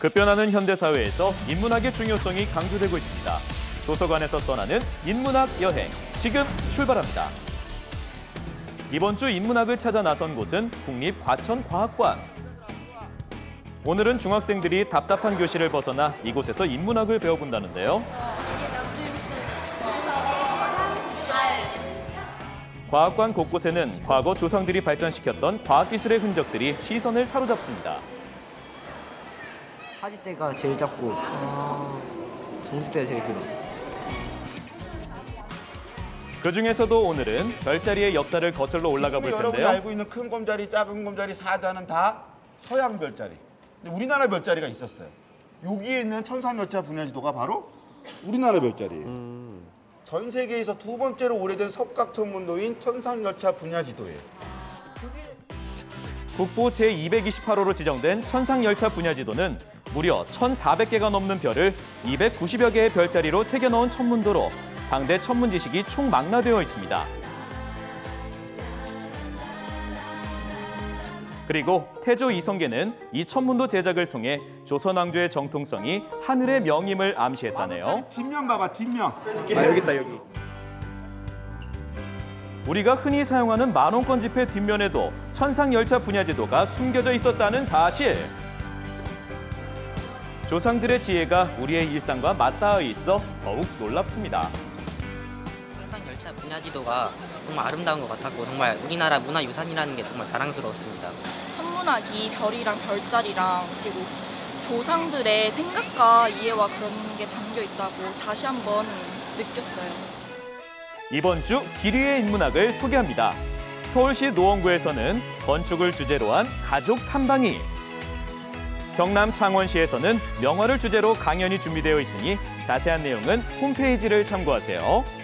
급변하는 현대사회에서 인문학의 중요성이 강조되고 있습니다. 도서관에서 떠나는 인문학 여행, 지금 출발합니다. 이번 주 인문학을 찾아 나선 곳은 국립과천과학관. 오늘은 중학생들이 답답한 교실을 벗어나 이곳에서 인문학을 배워본다는데요. 과학관 곳곳에는 과거 조상들이 발전시켰던 과학기술의 흔적들이 시선을 사로잡습니다. 하지 때가 제일 작고 정수 때가 제일 길어. 그 중에서도 오늘은 별자리의 역사를 거슬러 올라가 볼 여러분이 텐데요. 알고 있는 큰 곰자리, 작은 곰자리, 사자는 다 서양 별자리. 근데 우리나라 별자리가 있었어요. 여기에 있는 천상열차 분야 지도가 바로 우리나라 별자리예요. 전 세계에서 두 번째로 오래된 석각천문도인 천상열차 분야 지도예요. 국보 제228호로 지정된 천상열차 분야 지도는 무려 1,400개가 넘는 별을 290여 개의 별자리로 새겨 넣은 천문도로 당대 천문 지식이 총망라되어 있습니다. 그리고 태조 이성계는 이 천문도 제작을 통해 조선 왕조의 정통성이 하늘의 명임을 암시했다네요. 뒷면 봐봐, 뒷면. 아 여기 있다 여기. 우리가 흔히 사용하는 만원권 지폐 뒷면에도 천상열차 분야지도가 숨겨져 있었다는 사실. 조상들의 지혜가 우리의 일상과 맞닿아 있어 더욱 놀랍습니다. 천상 열차 분야 지도가 정말 아름다운 것 같았고 정말 우리나라 문화 유산이라는 게 정말 자랑스러웠습니다. 천문학이 별이랑 별자리랑 그리고 조상들의 생각과 이해와 그런 게 담겨 있다고 다시 한번 느꼈어요. 이번 주 기류의 인문학을 소개합니다. 서울시 노원구에서는 건축을 주제로 한 가족 탐방이 경남 창원시에서는 명화를 주제로 강연이 준비되어 있으니 자세한 내용은 홈페이지를 참고하세요.